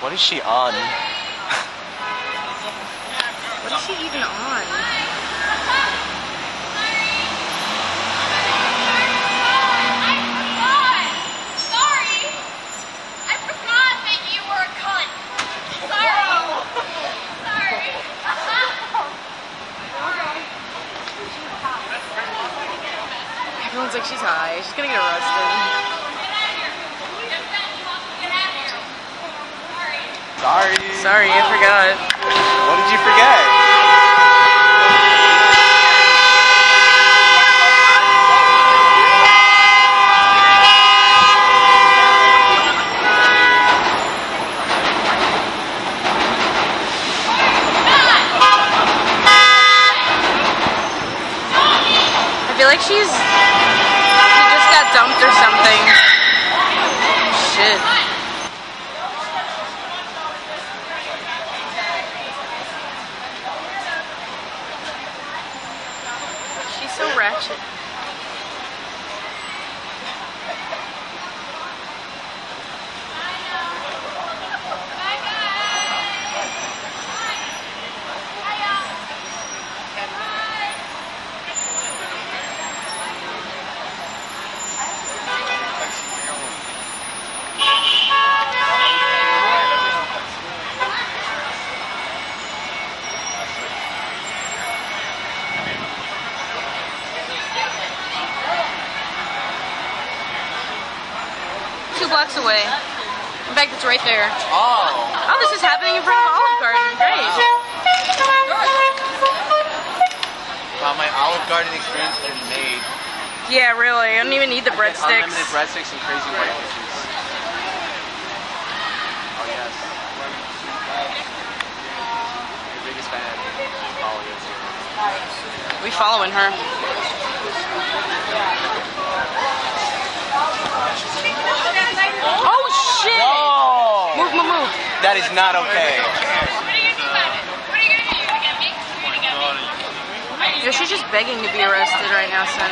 What is she on? What is she even on? Sorry. I forgot. Sorry. I forgot that you were a cunt. Sorry. Sorry. Uh-huh. Sorry. Everyone's like, she's high. She's gonna get arrested. Sorry. Sorry, I forgot. What did you forget? I feel like she's. Ratchet. Two blocks away. In fact, it's right there. Oh. Oh, this is happening in front of Olive Garden. Great. Wow, my Olive Garden experience has been made. Yeah, really. I don't even need the I breadsticks. Unlimited breadsticks and crazy white dishes. Oh yes. Your biggest fan. We following her. That is not okay. She's just begging to be arrested right now, son.